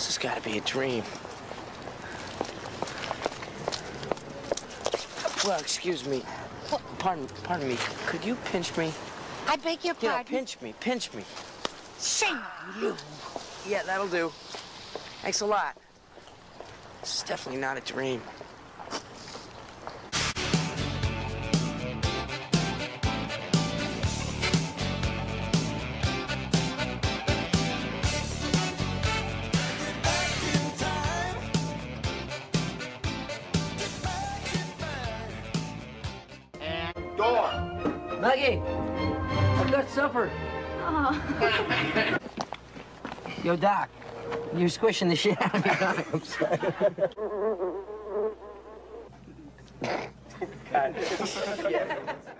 This has got to be a dream. Well, excuse me. Pardon, pardon me. Could you pinch me? I beg your You pardon. pinch me, pinch me. Shame on you. Yeah, that'll do. Thanks a lot. This is definitely not a dream. Maggie, I've got supper. Oh. Yo, Doc, you're squishing the shit out of me.